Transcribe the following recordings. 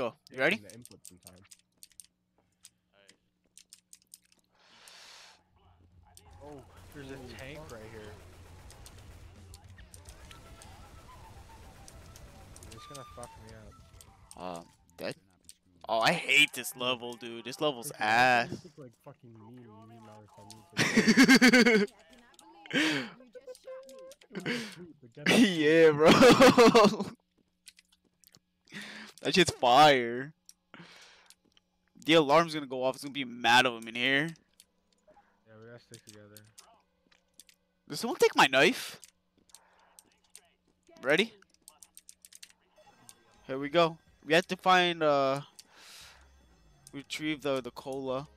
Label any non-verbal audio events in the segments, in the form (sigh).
go. You ready? The input sometime. Oh, there's a tank right here. It's gonna fuck me up. Um, dead. Oh, I hate this level, dude. This level's ass. Like fucking me, me, Naruto, me, too. (laughs) (laughs) yeah, bro. (laughs) that shit's fire. The alarm's gonna go off. It's gonna be mad of him in here. Yeah, we gotta stick together. Does someone take my knife? Ready? Here we go. We have to find uh retrieve the the cola.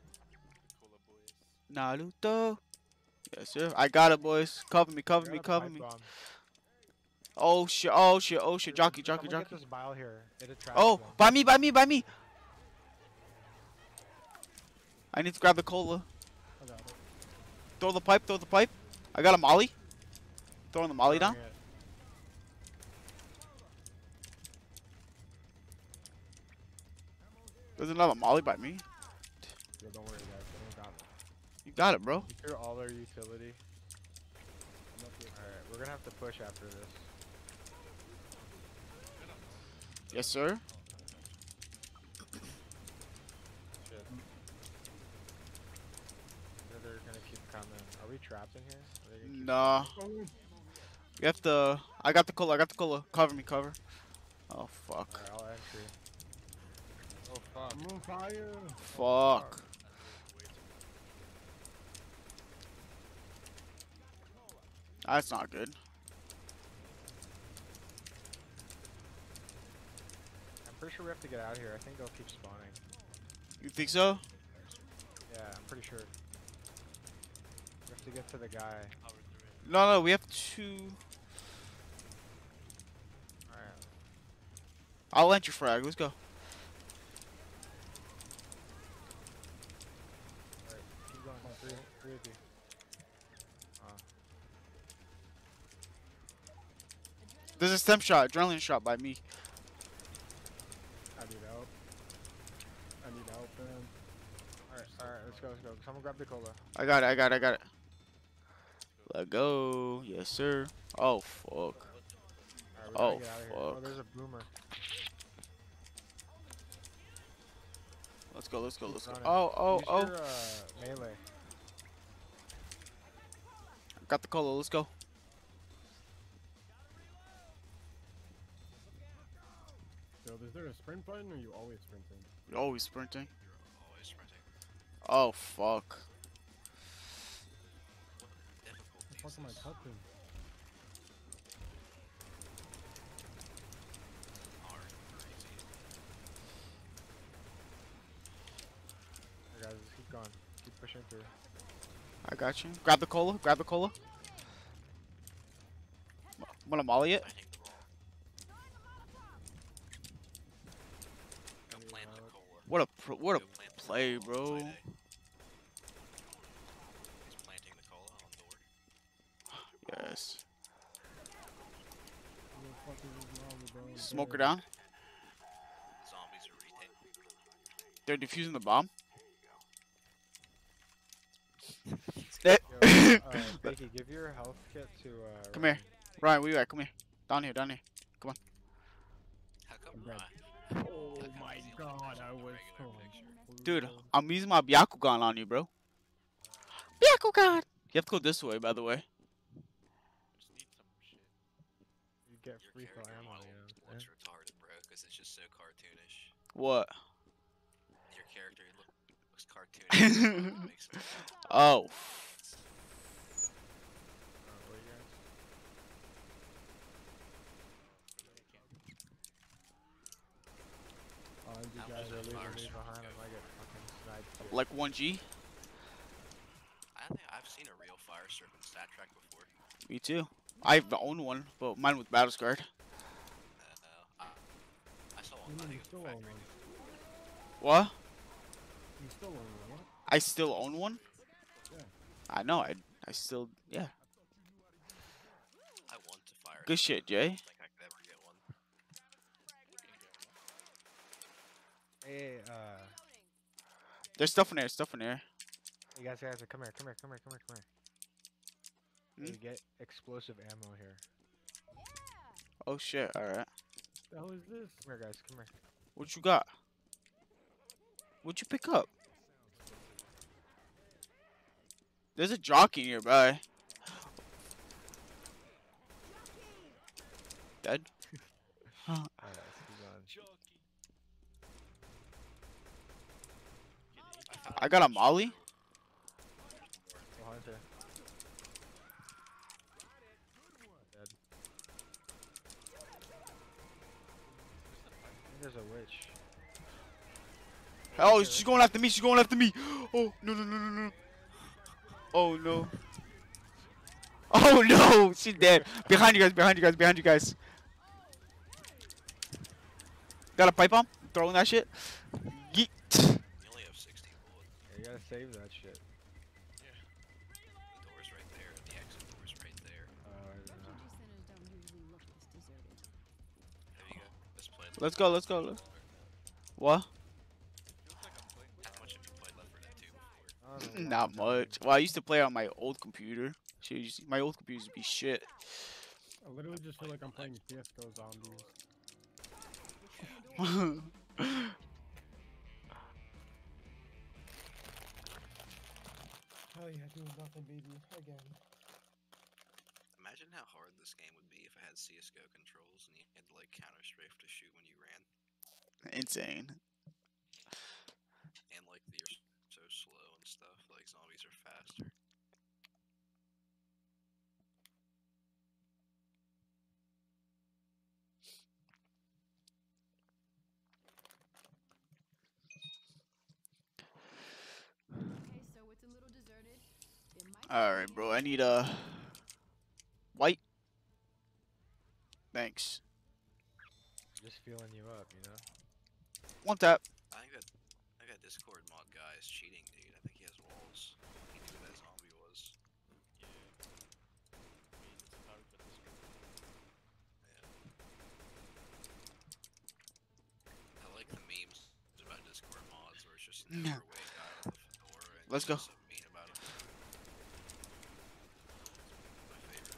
Naruto. Yes, sir. I got it, boys. Cover me, cover me, cover me. bomb. Oh shit! Oh shit! Oh shit! Jockey, jockey, jockey. Get this bile here. It attracts Oh, them. by me, by me, by me. I need to grab the cola. I got it. Throw the pipe. Throw the pipe. I got a molly. Throwing the molly down. There's another molly by me. Yeah, don't worry, guys. I got it. You got it, bro. You clear all our utility. Alright, we're gonna have to push after this. Yes, sir. Yeah, They're gonna keep coming. Are we trapped in here? Are they gonna Nah. You have to. I got the cola. I got the cola. Cover me, cover. Oh fuck. Alright, I'll entry. Oh fuck. I'm on fire. Fuck. That's not good. I'm pretty sure we have to get out of here. I think they'll keep spawning. You think so? Yeah, I'm pretty sure. We have to get to the guy. No, no. We have to. Alright. I'll enter frag. Let's go. Alright, keep going. Three, three of you. Uh, There's a stim shot, adrenaline shot by me. I need help. I need help, man. alright, alright, let's go, let's go. Grab the cola. I got it. I got it. I got it. Let go. Yes, sir. Oh fuck. Alright, we Oh, gotta get out of here. Oh, fuck. there's a boomer. Let's go. Let's go. Let's go. Oh, oh, Use oh. Your, uh, melee. Got the cola. Let's go. So, is there a sprint button or you always sprinting? You're always sprinting. Oh fuck. Difficult The fuck am I pieces. touching? Hard. Crazy. Alright, guys, keep going. Keep pushing through. I got you. Grab the cola. Grab the cola. I'm gonna molly it. I think the ball. Go plant the cola. What a what a play, bro. Friday. He's planting the cola on board. Yes. What the fuck is this wrong with bro? Smoke her Damn. down. Zombies are retaking. They're defusing the bomb. (laughs) Yo, (laughs) uh, Becky, give your health kit to, uh, Come here. Ryan, where you at? Come here. Down here. Down here. Come I'm dead. Ryan? Oh How come my he's the only god, I was so our? Dude, I'm using my Byakugan on you, bro. Byakugan! You have to go this way, by the way. Just need some shit. You get free throw ammo, model you know what I'm looks saying? retarded, bro, because it's just so cartoonish. What? Your character look, looks cartoonish. (laughs) it makes sense. Oh. Uh, what you guys? Oh, you How guys much are is leaving fire me service behind. go I might get fucking sniped. here. Like 1G? I think I've seen a real fire serpent StatTrak before. Me too. I've owned one, but mine with battle scarred. Uh, I, I saw one. You I mean think you it's still own one? What? You still own one, what? I still own one? Yeah. I know. I I still yeah. I want to fire. Good shit, Jay. don't think I could ever get one. There's stuff in there. Stuff in there. You guys, guys, come here, come here, come here, come here, come here. Hmm? You get explosive ammo here. Oh shit. All right. The hell is this? Come here, guys, come here. What you got? What'd you pick up? There's a jockey nearby. Dead. (laughs) Alright, let's keep going. I got a molly. Oh, she's going after me. She's going after me. Oh no no no no no. Oh no. Oh no, (laughs) she's dead. Behind you guys. Behind you guys. Behind you guys. Got a pipe bomb. Throwing that shit. Yeet. You only have 60 bullets. Yeah, you gotta save that shit. The door's right there. The exit door's right there. Uh, I don't know. Refugee centers don't usually look this deserted. Have you guys played? Let's go. Let's go. Let's... What? How much have you played Left 4 Dead 2 before? I don't know. (laughs) Not much. Well, I used to play on my old computer. Shit, used to- my old computer used to be shit. I literally just feel like I'm playing CS:GO zombies. (laughs) Hell yeah, doing nothing, baby. Again. Imagine how hard this game would be if it had CSGO controls and you had to like counter strafe to shoot when you ran. Insane. And like you're s- so slow and stuff, like zombies are faster. Okay, so it's a little deserted. There might be All right, bro. I need a white. Thanks. Just feeling you up, you know? One tap. I think that I think that Discord mod guy is cheating, dude. Walls. He knew who that zombie was. I like the memes about Discord mods where it's just an Yeah. overweight guy with a fedora and Let's go. mean about him. My favorite.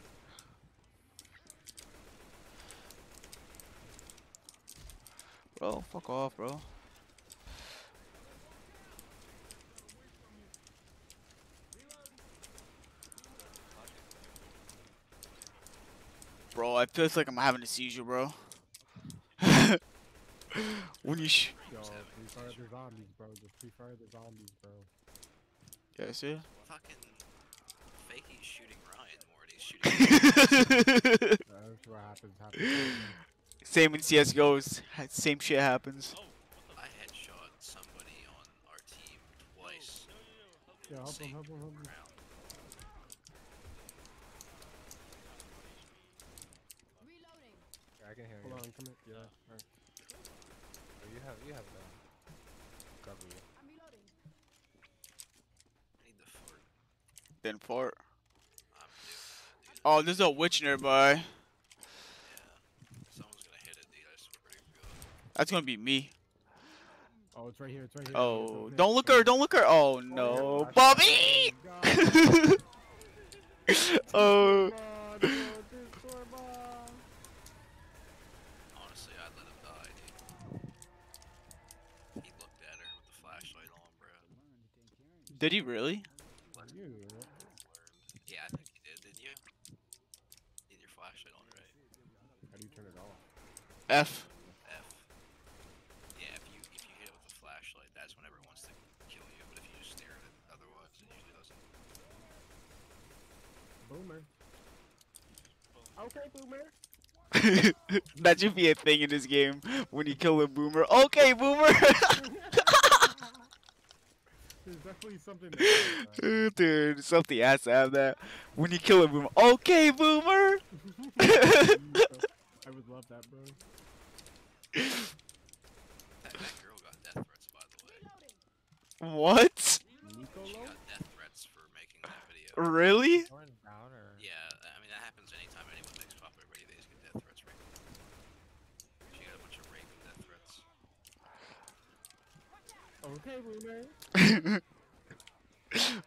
Bro, fuck off, bro. Bro, I feel like I'm having a seizure, bro. (laughs) when you sh- Yo, free fire the zombies, bro. Just free fire the zombies, bro. yeah, see? Fucking fakey shooting Ryan more than shooting. (laughs) That's what happens. happens. Same in CSGO's. Same shit happens. Oh, I headshot somebody on our team twice. Yo, help him, help him, help him. round. Reloading. Yeah, I can hear Hold you. on, come here. Yeah. alright. Oh, you have, you have the cover you. I'm reloading. I need the fort. Then fart. I'm due. dude. Oh, there's a witch nearby. Yeah. Someone's gonna hit it, dude. I swear to God. That's gonna be me. Oh, it's right here. It's right here. Oh, It's don't look her, don't look her. Oh no, gosh. Bobby! Oh, God. (laughs) oh, oh Come on, bro, Discord bomb. Honestly, I'd let him die, dude. He looked at her with the flashlight on, bro. Did he really? You, Yeah, I think he did, didn't you? Need your flashlight on, right? how do you turn it off? F. F. Yeah, if you if you hit it with a flashlight, that's when everyone wants to kill you. But if you just stare at it, otherwise, it usually doesn't. Boomer. Okay, boomer. (laughs) that should be a thing in this game when you kill a boomer. Okay, boomer. (laughs) (laughs) There's definitely something. to (laughs) Dude, something has to have that. When you kill a boomer. Okay, boomer. (laughs) I would love that, bro. That, that girl got death threats, by the way. What? She Nicolo? got death threats for making that video. Really? Going down or? Yeah, I mean that happens anytime anyone makes popular video. They just get death threats right. She got a bunch of rape and death threats. Okay, boomer.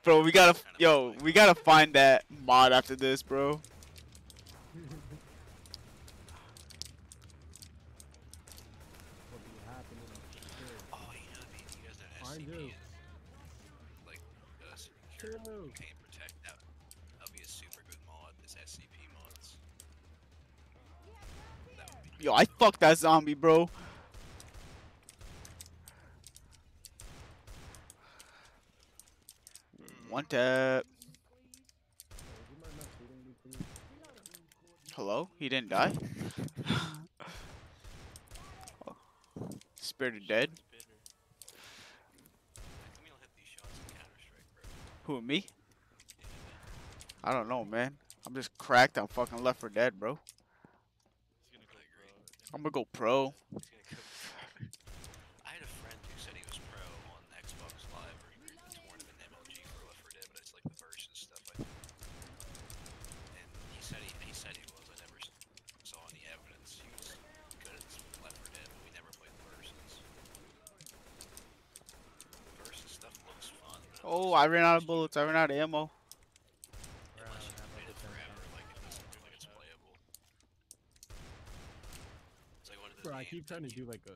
bro, we gotta, yo, we gotta find that mod after this, bro. What be fucked that zombie, know, the, you guys know I SCP do. is like uh, secure True. contain protect. That that'll be a super good mod. This SCP mods. That would be Yo, I fucked that zombie, bro. One tap. Hello? He didn't die? Spirit of dead? Who, me? I don't know, man. I'm just cracked I'm fucking Left 4 Dead, bro. I'm gonna go pro. I had a friend who said he was pro on Xbox Live or the tournament MLG for Left 4 Dead, but it's like the versus stuff. I think. And he said he, he said he was. I never s- saw any evidence he was good at Left 4 Dead, but we never played the versus. The versus stuff looks fun. but it Oh, looks I ran out of bullets. I ran out of ammo. Unless you played it forever, like it doesn't feel like it's playable. It's like one of those Bro, I keep trying to do like a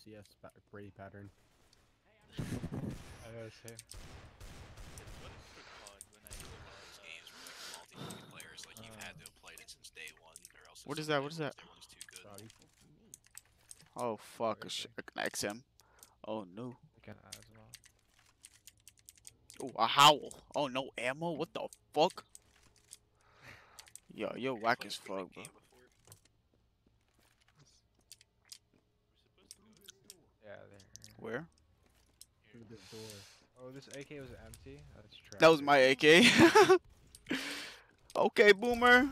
CS pa- Brady pattern. I know, same. these games where like multiplayer players, like you've had to have played it since day one, or else. What it's is that? What is that? if Everyone's too good. Sorry. Oh, fuck. A sh- an XM. Oh, no. Like. Oh, a howl. Oh, no ammo? What the fuck? Yo, yo, You whack played as fuck, bro. Yeah, there. Where? Through this door. Oh, this AK was empty. That's trash. That was my AK. (laughs) okay, boomer.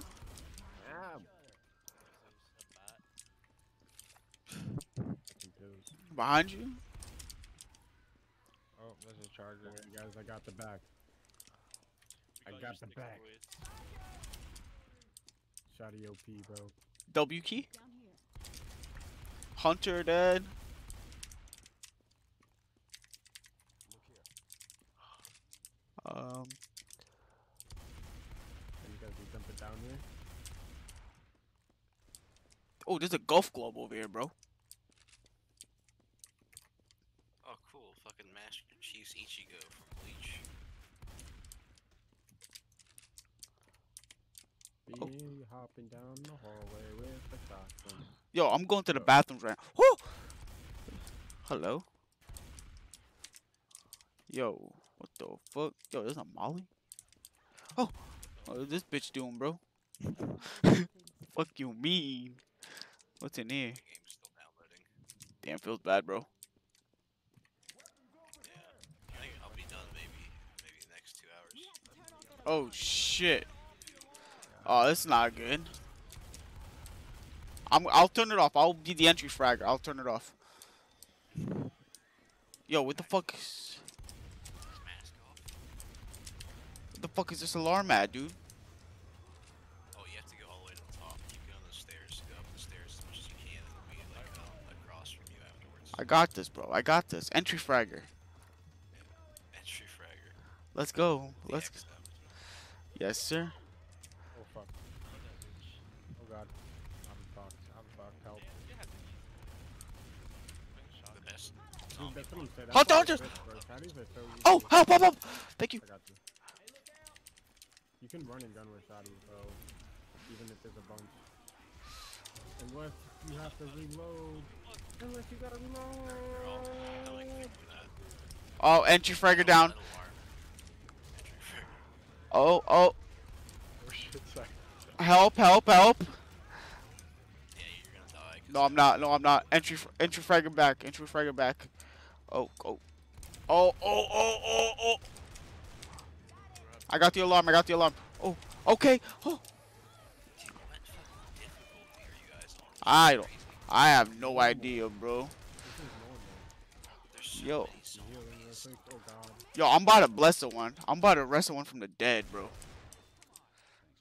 Behind you. There's a charger. Don't guys, I got the back. I got the back. Shoddy OP, bro. W key. Hunter dead. Um, And you guys will dump it down here. oh, there's a golf club over here, bro. Oh, cool. Fucking Master Chief's Ichigo from Bleach. Oh. Be hopping down the hallway with the shotgun. Yo, I'm going to the Oh. bathrooms right now. Whoo! Hello. Yo, what the fuck? Yo, there's a molly. Oh, what is this bitch doing, bro? (laughs) fuck you mean? What's in here? The game's still downloading. Damn, feels bad, bro. Yeah. I think I'll be done maybe, maybe the next two hours. Oh shit. Oh, that's not good. I'm. I'll turn it off. I'll be the entry fragger. I'll turn it off. Yo, what the fuck? Is, what the fuck is this alarm at, dude? Oh, you have to go all the way to the top. You go the stairs, go up the stairs as much as you can, it'll be like uh, across from you afterwards. I got this, bro. I got this. Entry fragger. Entry fragger. Let's go. The Let's. Yes, sir. Oh fuck. Oh god. I'm fucked. I'm fucked. Help. The best Dude, zombie that's what he said. Hunter, Hunter! what I said, bro. Shotties are so easy. Oh, help, help, help! Thank you. You. You can run and gun with shotties, bro. Even if there's a bunch. Unless you have to reload. Unless you gotta They're all I like reload. Oh, entry fragger down. That alarm. Entry fragger. Oh, oh. Oh shit, sorry. Help, help, help. Yeah, you're gonna die. 'cause No, I'm not. No, I'm not. Entry, fr- entry fragger back. Entry fragger back. Oh, oh. Oh, oh, oh, oh, oh. I got the alarm. I got the alarm. Oh, okay. Oh, Dude, what fucking difficulty are you guys on? I don't- I have no idea, bro. This is normal. There's so Yo. Many zombies. Healing real quick. God. Yo, I'm about to bless the one. I'm about to arrest one from the dead, bro.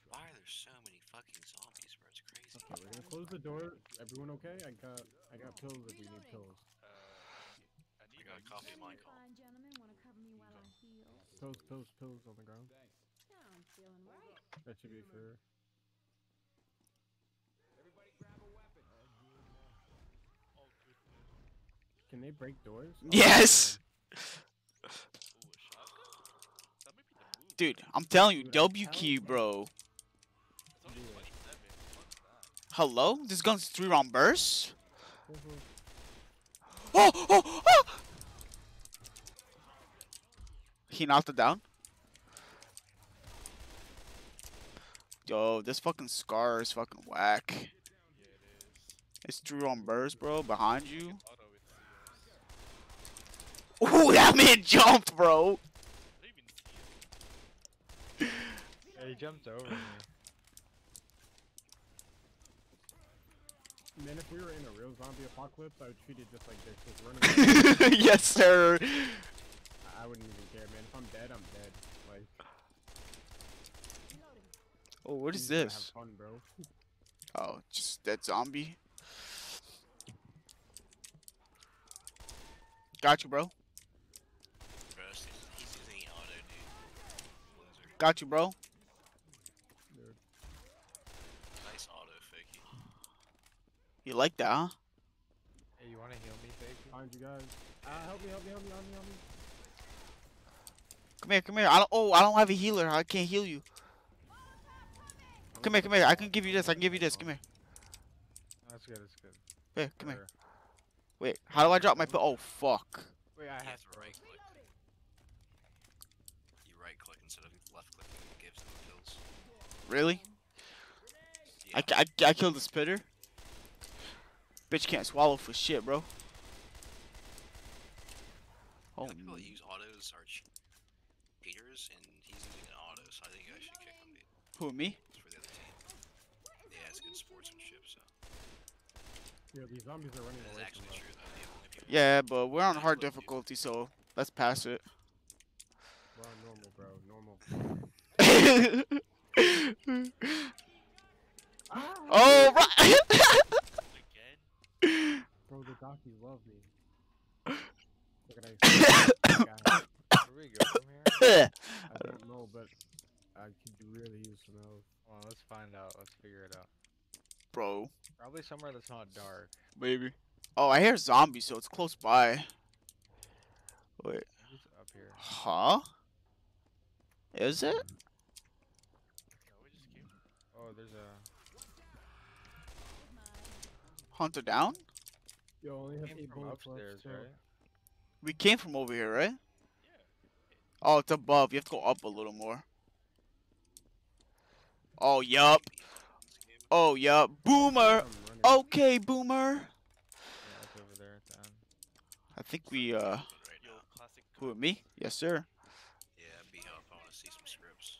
Why are there so many fucking zombies, bro? It's crazy. Okay, we're gonna close the door. Everyone okay? I got I got pills if we need pills. Uh, I got a copy of my call. Fine gentlemen wanna cover me while I heal. Toes, toes, toes on the ground. Now I'm feeling right. That should be fair. Can they break doors? Oh, Yes! Ooh, a shotgun? That might be the move. Dude, I'm telling you, W key, bro. It's only 27. What's that? Hello? This gun's three round burst? Oh, oh, oh! He knocked it down. Yo, this fucking scar is fucking whack. It is. It's three round burst, bro, behind you. Auto with CS. Ooh, (laughs) that man jumped, bro. I didn't even see it. Yeah, he jumped over me. Man, if we were in a real zombie apocalypse, I would treat it just like this. Just running. (laughs) yes, sir. I wouldn't even care, man. If I'm dead, I'm dead. Like, Oh, what you is just gotta this? Have fun, bro. Oh, just that zombie. Got you, bro. Bro, he's, he's using auto, dude. Loser. Got you, bro. Dude. Nice auto, Fakey. You like that, huh? Hey, you wanna heal me, Faker? Find you guys. Ah, help me, help me, help me, help me, help me. Come here, come here. I don't. Oh, I don't have a healer. I can't heal you. Come here, come here. I can give you this. I can give you this. Come here. That's good, that's good. Here, come here. Wait, how do I drop my pill? Oh, fuck. Wait, I have have to right click. You right click instead of left clicking. It gives them pills. Really? Yeah. I, I, I killed the spitter. Bitch can't swallow for shit, bro. Oh, the people use autos are che- cheaters, and he's using an auto, so I think I should kick him, dude. who, me? It's for the other team. Yeah, it's good sportsmanship, so. Yeah, these zombies are running away actually from true, though. The only people Yeah, but we're on hard difficulty, so let's pass it. We're on normal, bro. Normal. (laughs) (laughs) oh, right. (laughs) Again? Bro, the dockies love me. Look at (coughs) that. guy. Where we go from here? (coughs) I don't know, but I could really use some help. Well, let's find out. Let's figure it out. Bro, Probably somewhere that's not dark. maybe. Oh, I hear zombies, so it's close by. Wait, Maybe it's up here. huh? Is it? No, we just came. Oh, there's a. Hunter down? Yo, I only have eight bullets upstairs, left. right? We came from over here, right? Yeah. Oh, it's above. You have to go up a little more. Oh, yup. Oh, yup. Boomer. Okay, boomer. Yeah, it's over there at the end. I think we, uh, Right Yo, now. classic. who, me? Yes, sir. Yeah, B up. I want to see some scripts.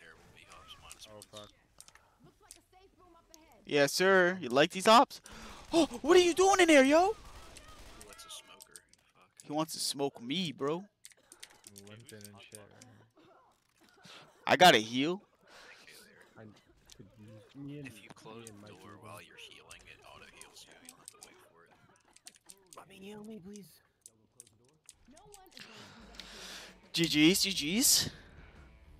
Terrible B hops minus Oh points. fuck. Looks like a safe room up ahead. Yes, sir. You like these ops? Oh, (gasps) what are you doing in there, yo? Who lets a smoker? Fuck. He wants to smoke me, bro. I'm limping and shit. I gotta heal. I could me and If you close me the door while you're healing, it auto heals you. You don't have to wait for it. Let me heal me, please. No one is going to do that here. GG's, GG's.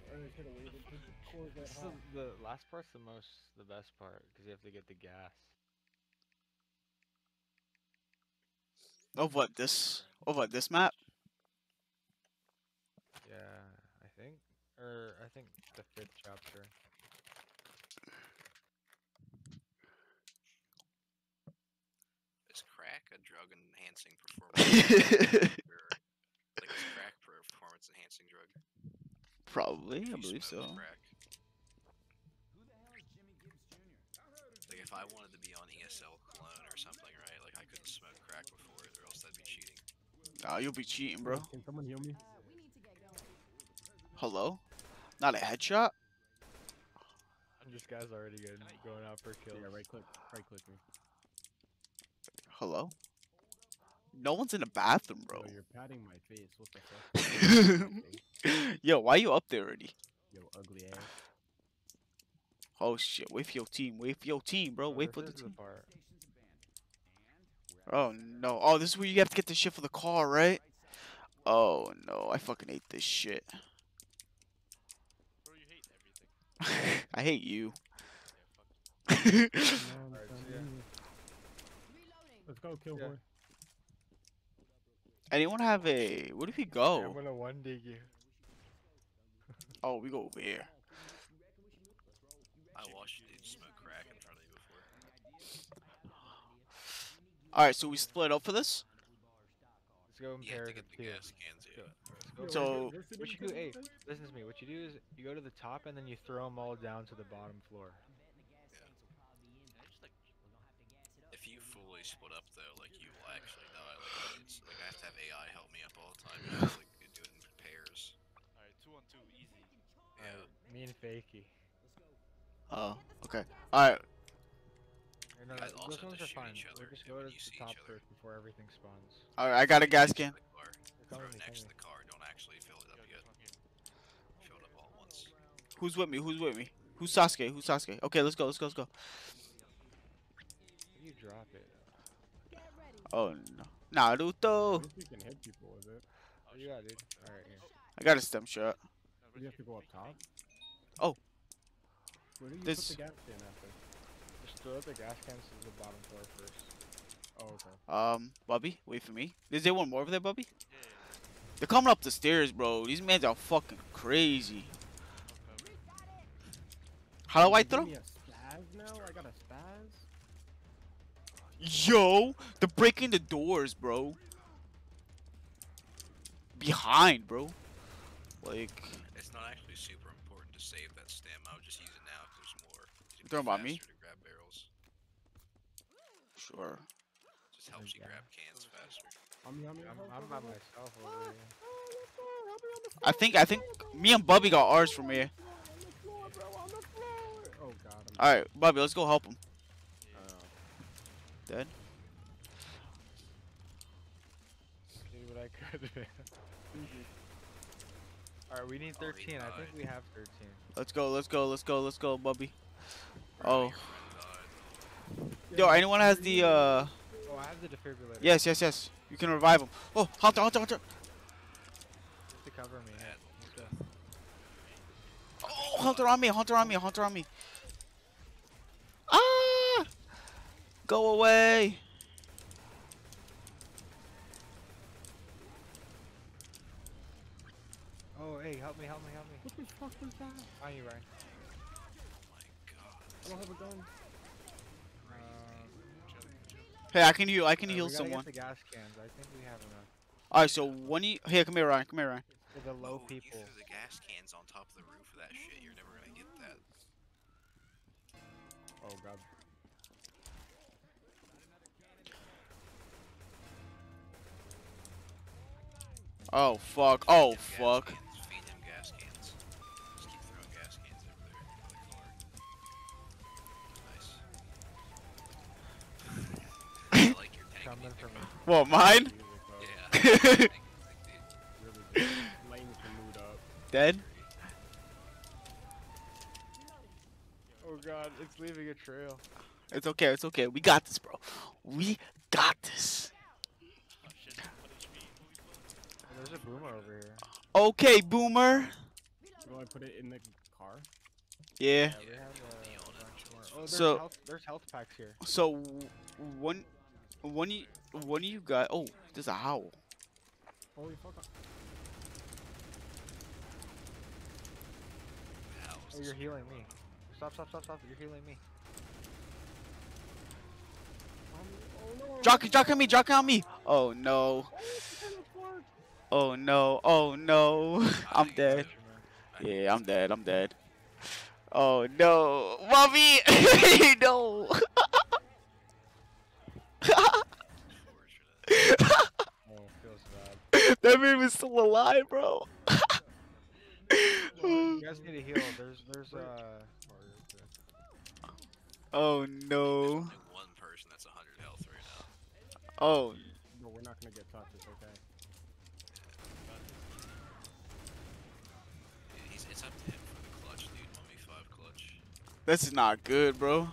I should have waited to close that This is hole. the last part's the most, the best part, because you have to get the gas. Of what this? Of what this map? Yeah, I think, or I think the fifth chapter. Is crack a drug enhancing performance? (laughs) or, like, is crack pro performance enhancing drug? Probably, I believe so. Crack. Like if I wanted to be on ESL Cologne or something, right? Like I couldn't smoke crack before it, or else that'd be cheating. Nah, you'll be cheating, bro. Can someone heal me? Uh, we need to get going. Hello? Not a headshot? This guy's already good, going out for kills. Yeah, right click. Right click me. Hello? No one's in the bathroom, bro. Yo, you're patting my face. What the fuck? (laughs) Yo, why you up there already? Yo, ugly ass. Oh shit, wait for your team, wait for your team, bro, wait for the team. Oh no. Oh, this is where you have to get the shit for the car, right? Oh no, I fucking hate this shit. Bro, you hate everything. I hate you. No, (laughs) I'm Alright, telling so yeah. you. Reloading. Let's go, kill Yeah. boy. Anyone have a? Where do we go? I'm go? gonna one dig you. Oh, we go over here. I watched you dude smoke crack in front of you before. All right, so we split up for this. Let's go You have to the two. gas cans, yeah. Let's go So- imperative- This city what you do? Hey, listen to me. What you do is you go to the top and then you throw them all down to the bottom floor. Yeah, if you fully split up though, like you will actually die. Like it's like I have to have AI help me up all the time. You have to, like do it in pairs. Alright, two on two, easy. Yeah. Me and Fakey. Oh, okay. All right. Or no, no, guys also those have ones are fine. each other We'll just when go to the top first before everything spawns. All right, I got a gas can. Throw Throw it next to the car. Don't actually fill it up yet. this one here. Fill it up all at once. Who's with me? Who's with me? Who's Sasuke? Who's Sasuke? Okay, let's go. Let's go. Let's go. You drop it. Oh no, Naruto. At least we can hit people with it. Oh, you got it, dude. Alright, here. I got a stim shot. You have to go up top. Oh. Where do you This- put the gas can after? Just throw the gas cans to the bottom floor first. Oh, okay. Um, Bubby, wait for me. Is there one more over there, Bubby? Yeah, yeah, They're coming up the stairs, bro. These men are fucking crazy. okay. How do I You give throw? me a spaz now? I got a spaz? Yo, they're breaking the doors, bro. Behind, bro. Like, It's not actually super important to save that stem. I would just use it now if there's more. It'd be Talking about me? faster To grab barrels. Sure. Just helps you grab cans faster. I'm, I'm, I'm, I'm by myself over here. I think, I think me and Bubby got ours from here. Oh god, All right, Bubby, let's go help him. Oh. Dead. Did what I could. (laughs) Mm-hmm. Alright, we need Oh, 13. I think we have 13. Let's go, let's go, let's go, let's go, Bubby. Oh, your friend died. Yo, anyone has the, uh, Oh, I have the defibrillator. yes, yes, yes. You can revive him. Oh, Hunter, Hunter, Hunter. Just to cover me. Yeah, Yeah. he's let's go. dead. Oh, Hunter on me, Hunter on me, Hunter on me. Ah! Go away. Oh, hey, help me, help me, help me. What the fuck was that? On you, Ryan. Oh my god. I don't have a gun. Hey, I can heal, I can uh, heal we someone. Get the gas cans. I think we have enough. Alright, so when you, here, come here, Ryan, come here, Ryan. For the low Oh, people. You threw the gas cans on top of the roof of that shit. You're never gonna get that. Oh god. Oh, fuck, oh, Feed him fuck. Coming from me. What, mine? Yeah. Tank music, dude. Really good. Lanes can mood up. Dead? Oh god, it's leaving a trail. It's okay, it's okay. We got this, bro. We got this. Shit, what HP? There's a boomer over here. Okay, boomer. Do I put it in the car? Yeah. Yeah, we have uh, a bunch and more. Jules Oh, there's So- health. There's health packs here. So, one, one, you, one of you got. Oh, there's a howl. Holy fuck. How is Oh, you're healing me. Stop, stop, stop, stop. You're healing me. Oh no. Jock, jock on me, jock on me. Oh no. Oh no. Oh no. (laughs) I'm dead. Yeah, I'm dead. I'm dead. Oh no, Bobby! (laughs) no. Unfortunate. Oh, feels bad. That man was still alive, bro. (laughs) You guys need to heal. There's, there's, uh. oh There's no. only one person that's 100 health right now. Oh No, we're not gonna get touched. It's okay. Yeah, He's, it's up to him for the clutch, dude. 1v5 clutch. this is not good, bro.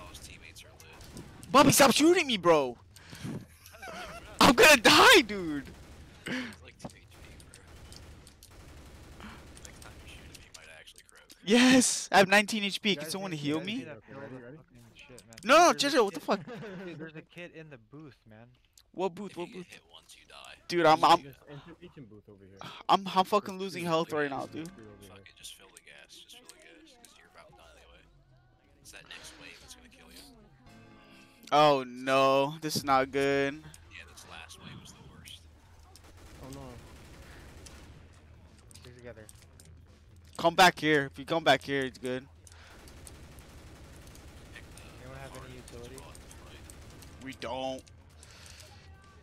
All his teammates are lit. Bobby, stop shooting me, bro. (laughs) I'm gonna die, dude. It's like 2 HP, bro. Next time you shoot him, he might actually croak. Yes, I have 19 HP. Can someone heal me? need to Okay, fill ready, the ready? fucking shit. No, no, There's a Jojo, what the fuck? Dude, there's a kid in the booth, man. What booth? If What booth? once. Dude, I'm I'm Just information booth over here. I'm I'm fucking losing health right now, dude. Fuck it, just fill the gas. Just fill the gas, because you're about to die anyway. It's that next wave that's gonna kill you. Oh no, this is not good. Yeah, this last wave was the worst. Oh no. Stick together. Come back here. If you come back here, it's good. Anyone have any utility? We don't.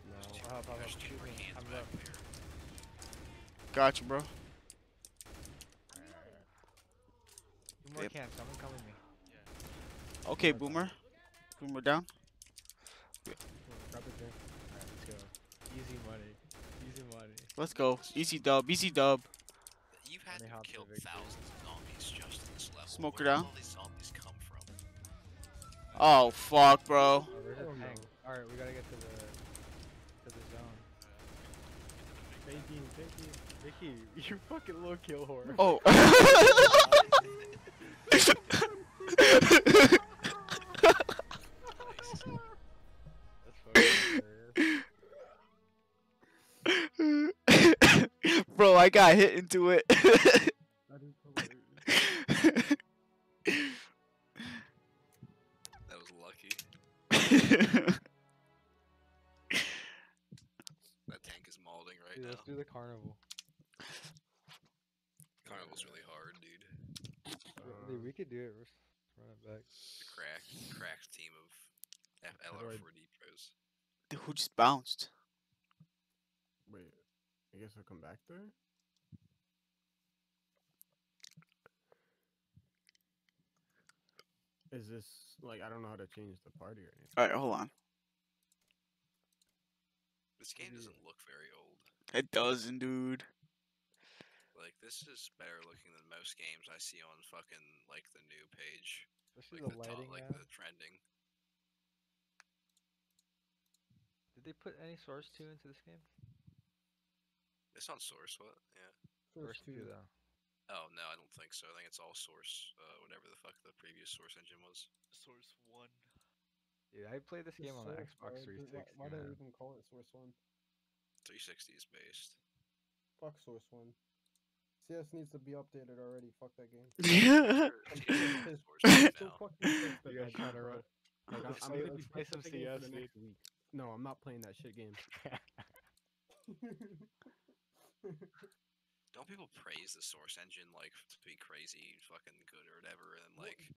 No. I'll help, I'll There's help. Shoot me. I'm low. there. Got you, bro. Two more Yep. Someone come with me. Okay, boomer. Boomer down. Drink. Alright, let's go. Easy money. Easy money. Let's go. Easy dub. Easy dub. You've had Let to hop kill thousands of zombies just in this level. Smoker Where did down. all these zombies come from? Oh fuck, bro. Oh, there's a no. tank. Alright, we gotta get to the to the zone. Thank you, thank you. Vicky, (laughs) you fucking low kill whore. Oh. (laughs) (laughs) I got hit into it. That is hilarious. That was lucky. That tank is mauling right Dude, now. let's do the carnival. Carnival's really hard, dude. Dude, we could do it. Let's run it back. The crack, cracked team of F- How do LR4D pros. Dude, who just bounced? Wait, I guess I'll come back there. Is this like I don't know how to change the party or anything? Alright, hold on. This game doesn't look very old. It doesn't, dude. Like this is better looking than most games I see on fucking like the new page, Especially like the the, top, lighting like now. the trending. Did they put any Source 2 into this game? It's on Source, what? Yeah. Source 2 though. Oh no, I don't think so. I think it's all Source, uh, whatever the fuck the previous Source engine was. Source one. Dude, I played this game on the Xbox 360. Why, why do man. they even call it Source One? 360 is based. Fuck Source One. CS needs to be updated already. Fuck that game. Yeah. It's (laughs) It's Source two so now. fucking pissed (laughs) that You guys trying to run- Like, I'm, (laughs) I'm gonna play some that game for CS, next week. No, I'm not playing that shit game. Don't people praise the Source engine like to be crazy fucking good or whatever, and like